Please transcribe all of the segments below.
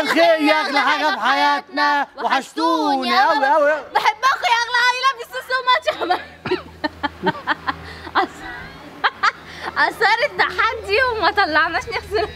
الخير يا اغلى حاجة في حياتنا وحشتوني. قوي قوي بحبكم يا اغلى I love you so much اثار التحدي وما طلعناش نغسل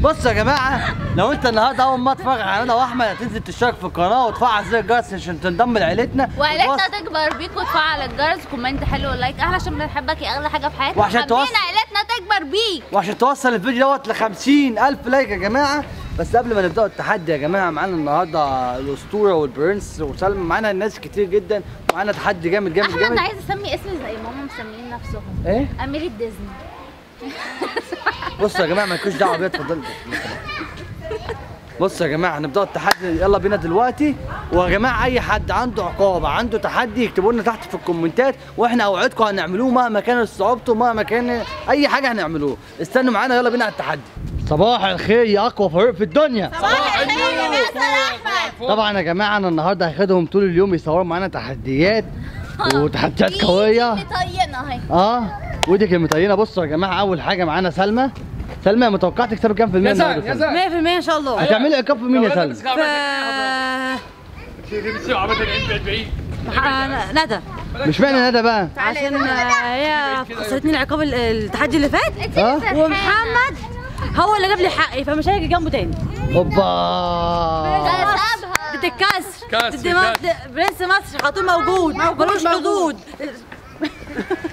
بصوا يا جماعة لو أنت النهارده أول ما تتفرج على أنا وأحمد هتنزل تشترك في القناة وتفعل زر الجرس عشان تنضم لعيلتنا. وعيلتنا تكبر بيك وتفعل الجرس comment حلو و like. أحلى عشان بنحبك يا أغلى حاجة في حياتنا. وعشان توصل- عيلتنا تكبر بيك. وعشان توصل الفيديو دوت ل 50000 like يا جماعة. بس قبل ما نبداوا التحدي يا جماعة معانا النهارده الأسطورة والبرنس وسلمى. معانا ناس كتير جدا. ومعانا تحدي جامد جامد أحمد جامد. عايز أسمي اسم زي ماما مسميين نفسهم. إيه؟ أميرة ديزني. بصوا يا جماعة مالكوش دعوة بيا اتفضلوا بصوا يا جماعة هنبداوا التحدي. يلا بينا دلوقتي. ويا جماعة أي حد عنده عقابه عنده تحدي يكتبوا لنا تحت في الكومنتات. وإحنا أوعدكم هنعملوه مهما كانت صعوبته مهما كان أي حاجة هنعملوه. استنوا معانا يلا بينا على التحدي. صباح الخير يا أقوى فريق في الدنيا. صباح الخير يا مستر أحمد. طبعا يا جماعة أنا النهارده هاخدهم طول اليوم يصوروا معانا تحديات وتحديات قوية. مطينه أهي. آه ودي كانت مطينه بصوا يا جماعة أول حاجة معانا سلمى. سلمى متوقعة تكسبي كام في المية النهارده يا سلمى؟ زلمه 100% إن شاء الله. هتعملي عقاب في مين يا سلمى؟ ف ندى مش معنى ندى بقى. عشان هي خسرتني العقاب ال- التحدي اللي فات. آه ومحمد هو اللي جاب لي حقي فمش هيجي جنبه تاني. أوبا. كسبها ضد الكسر كسر، ضد ما- كسر. ضد برنس مصر على طول موجود. ملوش حدود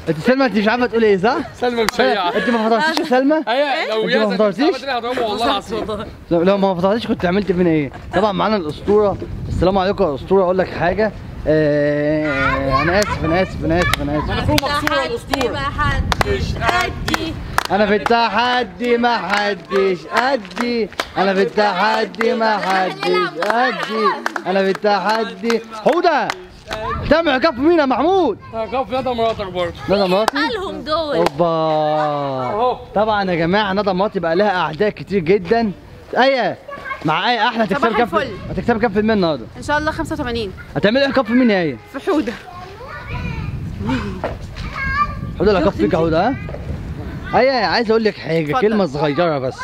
أنت سلمى أنت مش عارفة تقولي إيه صح؟ سلمى مشيعه أنت ما فطرتيش يا سلمى؟ أيوه لو يا ما فطرتيش؟ والله العظيم. لو ما فطرتيش كنت عملت فينا إيه؟ طبعا معانا الأسطورة. السلام عليكم يا أسطورة. أقول لك حاجة. آه أنا آسف أنا آسف أنا آسف أنا آسف. أنا فوق مكسوره الاسطوره ما حدش قدي أنا في التحدي ما حدش قدي أنا في التحدي ما حدش قدي أنا في التحدي. حوده عقاب في مين يا محمود؟ هقف ندى مراتك برضه. ندى مراتي؟ مالهم دول. أوبا. طبعا يا جماعة ندى مراتي بقى لها أعداء كتير جدا. إيه مع إيه أحلى هتكسبي صباح كام. هتكسبي كام في المية النهارده؟ إن شاء الله 85 هتعملي عقاب في مين يا أية؟ في حوده حوده العقاب فيك يا حوده ها؟ إيه عايز أقول لك حاجة اتفضل. كلمة صغيرة بس.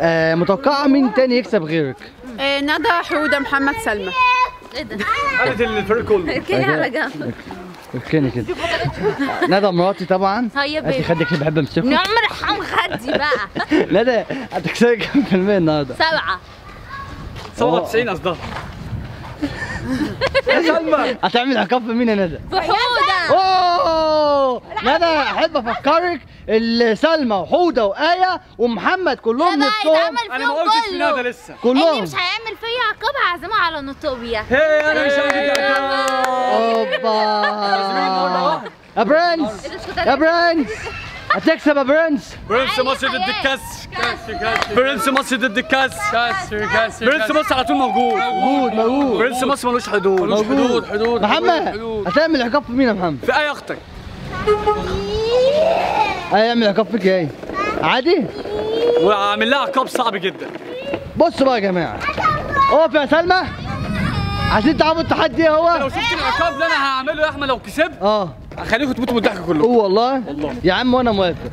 آه متوقعة مين تاني يكسب غيرك؟ ندى حودة محمد سلمى. إيه ده؟ قالت الفريق كله. اركني على جنب. اركني كده. ندى مراتي طبعا. هيا هاتي بيبي خدك بحب امسكه نعم ارحم خدي بقى. ندى هتكسبي كام في المية النهارده؟ سبعة. 97 قصدها. يا سلمى. هتعمل عقاب في مين يا ندى؟ اوه ندى أحب أفكرك؟ سلمى وحوده وآية ومحمد كلهم نفسهم أنا ما قلتش في ندى لسه. اللي كلهم مش هيعمل فيا عقاب هعزمه على نوتوبيا هي أنا مش هعمل أوبا. يا برنس يا برنس. هتكسب يا برنس. برنس مصر ضد الكسر برنس مصر ضد كسر برنس مصر على طول موجود. موجود موجود. برنس مصر ملوش حدود. ملوش حدود حدود محمد هتعمل عقاب في مين يا محمد؟ في أي أختك. هيعمل عقاب فيك إيه؟ عادي؟ وعامل لها عقاب صعب جدا. بصوا بقى يا جماعة. اقف يا سلمى. عايزين تعرفوا التحدي إيه لو هو؟ شفت العقاب اللي أنا هعمله يا أحمد لو كسبت آه. هخليكم تموتوا من الضحك كلكم هو والله؟ يا عم وأنا موافق.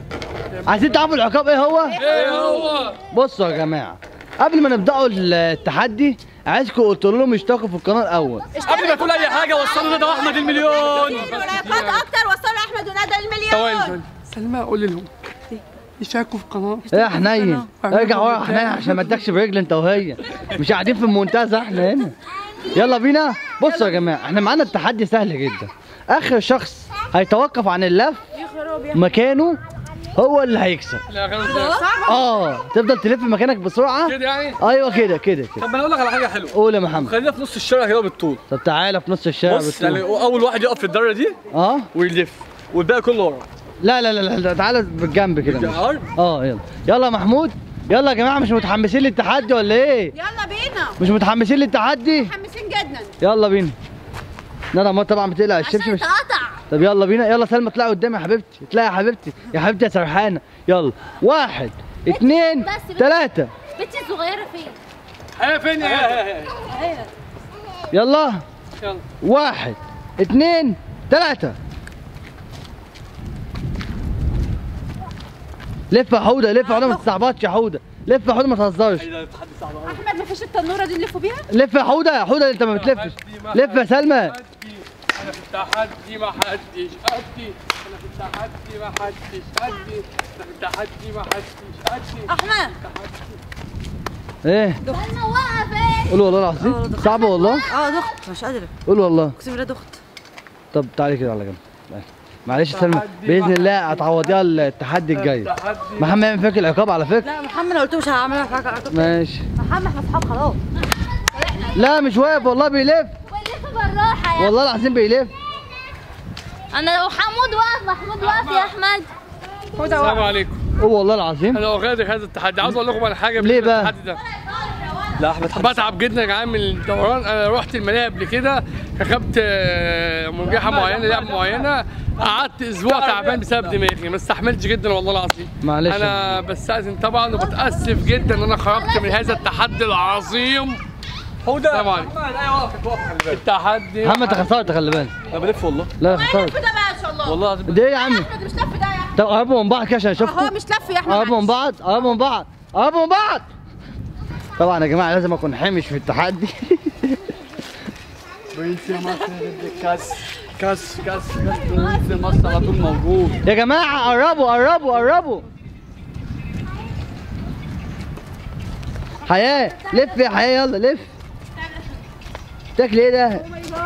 عايزين تعرفوا العقاب إيه هو؟ إيه هو؟ بصوا يا جماعة قبل ما نبدأوا التحدي عايزكم قلت لهم اشتركوا في القناة الأول. قبل ما تقول أي حاجة وصلوا ندى واحمد المليون. أكتر وصلوا ثواني سلمى قولي لهم. يشاركوا في القناة. يا حنين ارجع ورا يا حنين عشان ما ادكش برجل انت وهي. مش قاعدين في المنتزه إحنا هنا. يلا بينا. بصوا يا جماعة إحنا معانا التحدي سهل جدا. اخر شخص هيتوقف عن اللف مكانه هو اللي هيكسب. آه تفضل تلف مكانك بسرعة. كده يعني؟ أيوه كده كده كده. طب ما أنا أقول لك على حاجة حلوة. قول يا محمد. خلينا في نص الشارع كده بالطول. طب تعالى في نص الشارع بص بالطول. يعني أول واحد يقف في الدايره دي آه. ويلف. والباقي كله ورا. لا لا لا لا تعالى بالجنب كده. آه يلا. يلا يا محمود. يلا يا جماعة مش متحمسين للتحدي ولا إيه؟ يلا بينا. مش متحمسين للتحدي؟ متحمسين جدا. يلا بينا. ندى ما طبعا بتقلق الشبشب عشان مش تقطع. طب يلا بينا. يلا سلمى اطلعي قدامي يا حبيبتي. اطلعي يا حبيبتي. يا حبيبتي يا سرحانة. يلا. واحد بس. تلاتة. بنتي الصغيرة فين؟ هي فين؟ يا يلا. يلا. واحد اتنين تلاتة. لف يا حودة لف يا حودة ما تستعبطش يا حودة. لف يا حوده ما تهزرش. أحمد مفيش التنورة دي نلفوا بيها؟ لف يا حوده يا حوده انت ما بتلفش. لف يا سلمى. أنا في التحدي ما حدش قدي أنا في التحدي ما حدش قدي أنا في التحدي ما حدش قدي أحمد. إيه؟ أنا واقف إيه قول والله العظيم. صعبة والله؟ آه ضغط مش قادرة. قول والله. أقسم بالله ضغط طب تعالي كده على جنب. معلش سلمى بإذن الله هتعوضيها التحدي الجاي. التحدي محمد يعمل فيك العقاب على فكرة. لا محمد أنا قلت مش هعملها في حاجة ماشي. محمد إحنا أصحاب خلاص. لا مش واقف والله بيلف. ولف بالراحة يا والله العظيم بيلف. أنا لو حمود واقف محمود واقف يا أحمد. السلام عليكم. قول والله العظيم. أنا اغادر هذا التحدي. عاوز أقول لكم على حاجة ليه بقى؟ للتحدي ده. لا احمد بتعب جدا يا جماعة من الدوران. أنا رحت الملاهي قبل كده ركبت آه، مرجحه معينة لعبه معينة. قعدت أسبوع تعبان بسبب دماغي ما استحملتش جدا والله العظيم. معلش. أنا بستاذن طبعا وبتأسف جدا إن أنا خرجت من هذا التحدي العظيم. حوده السلام عليكم. التحدي محمد أنت خسرت خلي بالك. أنا بلف والله. لا خسرت. ده بقى ان شاء الله؟ والله العظيم ده إيه يا عم أحمد مش لف ده يا أحمد. طب قربوا من بعض كده عشان اشوفكم هو مش لف يا أحمد. قربوا من بعض قربوا من بعض قربوا من بعض. طبعا يا جماعة لازم أكون حامش في التحدي. برنس مصر ضد الكاس كاس كاس كاس برنس مصر على طول موجود. يا جماعة قربوا قربوا قربوا. حياة لف يا حياة يلا لف. تاكل إيه ده؟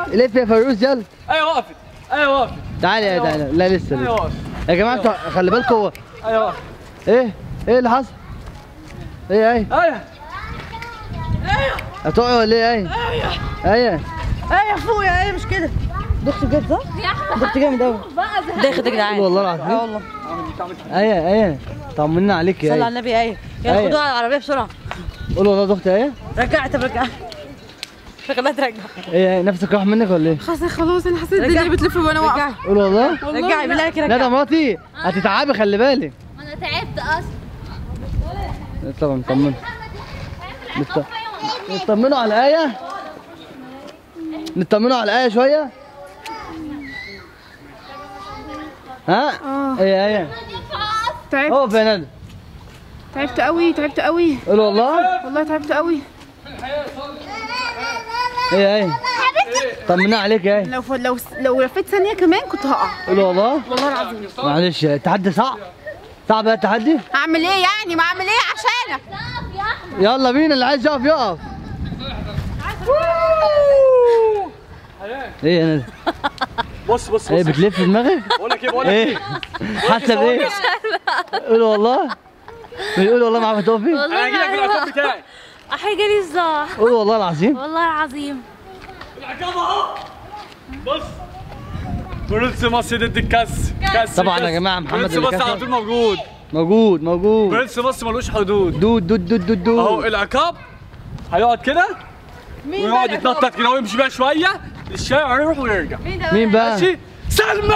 لف يا فيروز يلا. أيوه وقفت أيوه وقفت تعالي يا تعالي. لا لسه أيوه لسه وقفت يا جماعة أنتوا خلي بالكم هو أيوه وقفت إيه؟ إيه اللي حصل؟ إيه إيه؟ أيوه. هتقعي ولا إيه؟ إيه؟ إيه؟ إيه يا أخويا إيه مش كده؟ ضغط بجد صح؟ ضغط جامد قوي داخل يا جدعان والله آه العظيم والله. إيه إيه طمنا عليك يا صلى على إيه النبي إيه. يلا خدوها على العربية بسرعة. قول والله ضغط إيه رجعت رجعت شغلات رجع إيه إيه نفسك راح منك ولا إيه؟ خلاص خلاص أنا حسيت الدنيا بتلف وأنا واقفة. قول والله. رجعي بالله عليك لا ده رجعي مراتي. هتتعبي خلي بالك. أنا تعبت أصلا. طبعا نطمن نط- نطمنوا على آية نطمنوا على آية شوية. ها؟ إيه إيه. تعبت. اقف يا ندى تعبت قوي تعبت قوي والله. والله تعبت قوي إيه إيه. طمنا عليك إيه. لو. لو لو لفيت ثانية كمان كنت هقع. والله. والله العظيم. معلش التحدي صعب. صعب يا التحدي هعمل إيه يعني؟ ما أعمل إيه عشانك. يلا بينا اللي عايز يقف يقف. إيه يا ندى بص بص إيه بص. بتلف دماغك؟ بقول لك إيه بقول لك إيه؟ حاسة بإيه؟ قول والله؟ بيقول والله ما عارفه تقفي أنا هجي لك بالعقاب بتاعي. حاجة لي الظهر قول والله العظيم. والله العظيم. العقاب أهو. بص. برنس مصر ضد الكسر. كسر طبعا. يا جماعة محمد برنس مصر على. طول موجود. موجود موجود. برنس مصر ملوش حدود. دود دود دود دود دود. أهو العقاب. هيقعد كده. ويقعد يتنطط كده ويمشي بقى شوية. الشارع يروح ويرجع. مين بقى؟ ماشي. سلمى!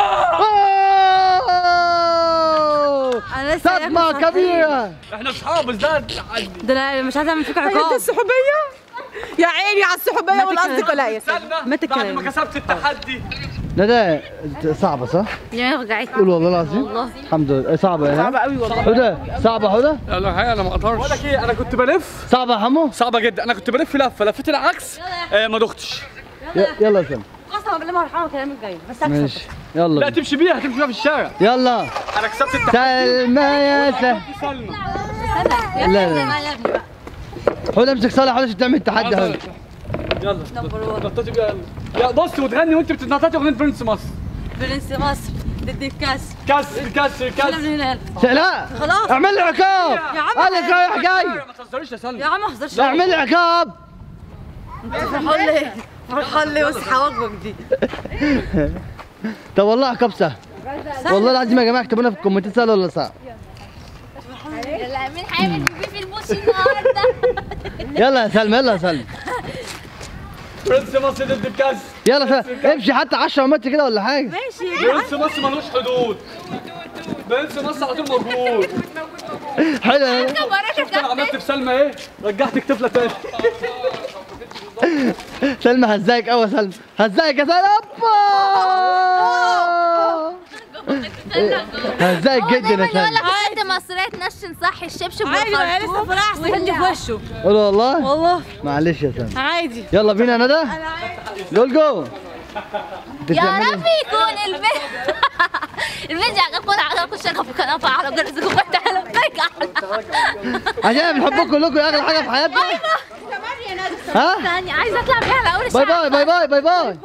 أنا لسه صدمة كبيرة. إحنا أصحاب بس ده أنا مش عايزة أعمل فيك عقاب. الصحوبية؟ يا عيني على الصحوبية ما والاصدقائيه سلمى بعد. ما كسبت التحدي. لا ده صعبة صح؟ يا رجعت قول والله العظيم. والله. الحمد لله. إيه، صعبة يا صعبة؟ قوي والله. حودة صعبة حودة؟ لا لا الحقيقة أنا ما بقول أقدرش لك إيه أنا كنت بلف. صعبة يا حمو؟ صعبة جدا. أنا كنت بلف لفه لفيت العكس. آه ما دختش يلا يا سلمى قسما بالله ما هرحمك الكلام الجاي بس ماشي. اكسب يلا. لا. تمشي بيها تمشي بيها في الشارع. يلا. أنا كسبت التحدي. سلمى يا سلمى. سلمى. لا لا حودة أمسك صالح عشان تعمل التحدي يا يلا. نططي بيها يلا. يا بص وتغني وانت بتتنططي اغنيه برنس مصر. برنس مصر. ضد الكسر كسر. كسر أنا كاس. من هنا؟ لا. خلاص. اعمل لي عقاب. يا عم قال رايح جاي. ما تهزريش يا سلمى. يا عم ما لا اعمل لي عقاب. فرحان ليه فرحان ليه بس حواجبك دي طب والله عقاب سهل والله العظيم يا جماعة اكتبوا لنا في الكومنتات سهل ولا صعب؟ لا مين هيعمل بيبي في الموش النهارده؟ يلا يا سلمى يلا يا سلمى. برنس مصر ضد الكاس. يلا سلمى امشي حتى 10 متر كده ولا حاجة. برنس مصر ملوش حدود. برنس مصر على طول موجود. حلو. شفت أنا عملت في سلمى إيه؟ رجعت كتفله تاني سلمى هزاك قوي يا سلمى. هزاك يا سلمى! هزاك جدا يا سلمى. لك الست مصرية تنشن صح الشبشب عادي لسه فرح استفندي في وشه. قول والله؟ والله. معلش يا سامي عادي. يلا بينا يا ندى. جول جو يا رب يكون الفيديو الفيديو عجبكم؟ عجبكم في القناه وفعلوا جرس الكومنت حلو عشان بنحبكم كلكم أغلى حاجة في حياتنا. ثانية عايزة أطلع بيها الشعب باي باي باي باي. باي باي.